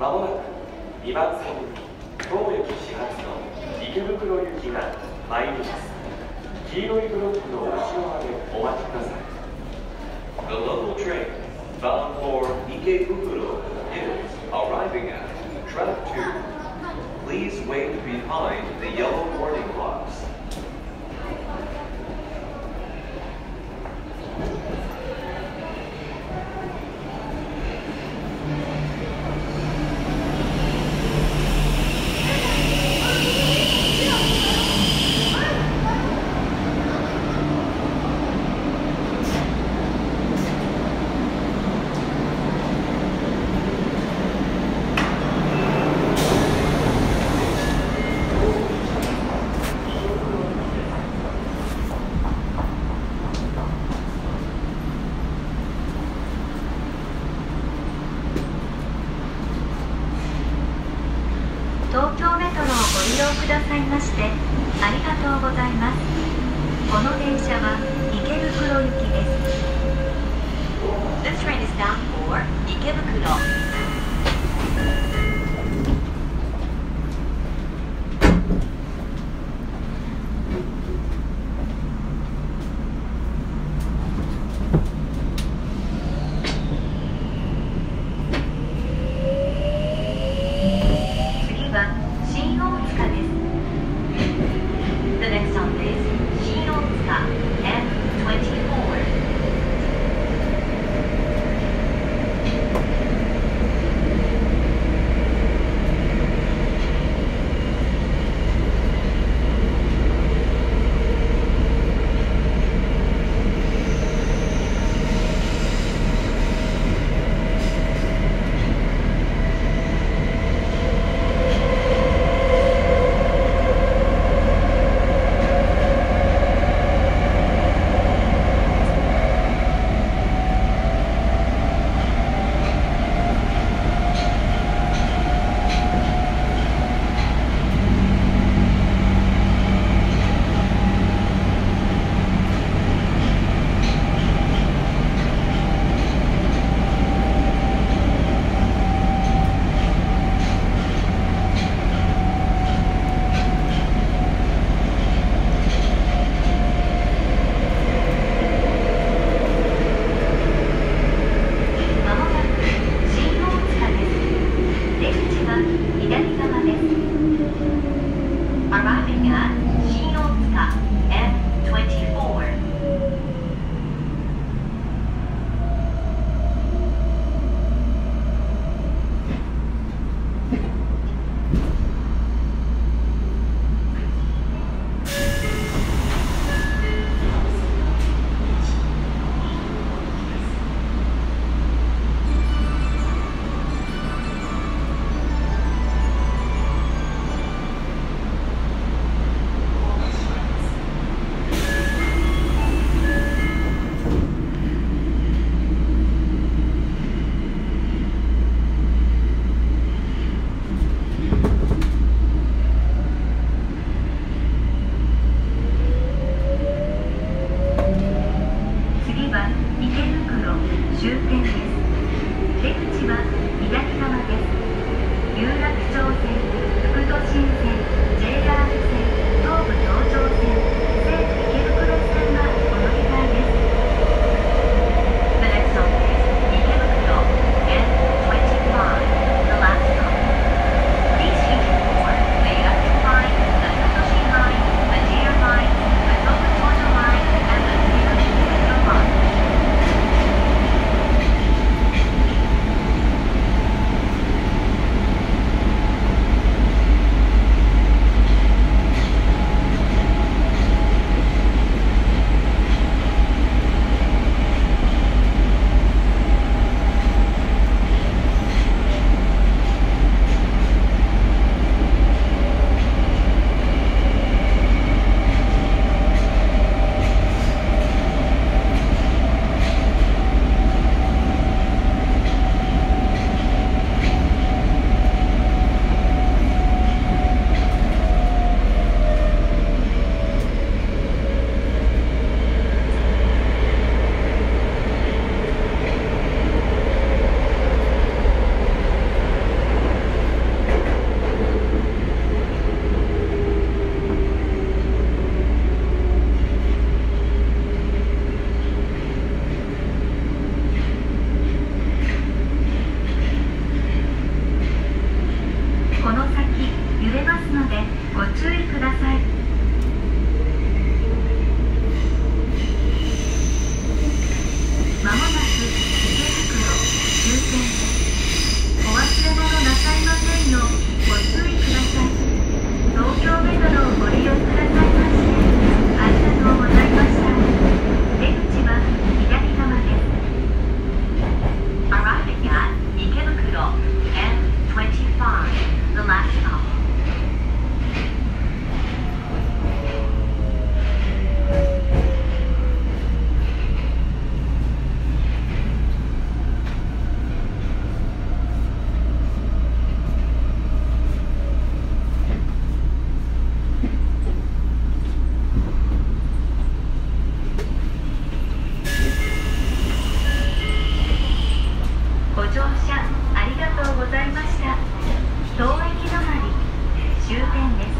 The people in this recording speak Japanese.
まもなく2番線東駅始発の池袋行きが参ります黄色いブロックの後ろまでお待ちください The local train bound for Ikebukuro is arriving at track 2 Please wait behind the yellow くださいましてありがとうございます。この電車は池袋行きです。This train is bound for 池袋ますのでご注意ください。終点です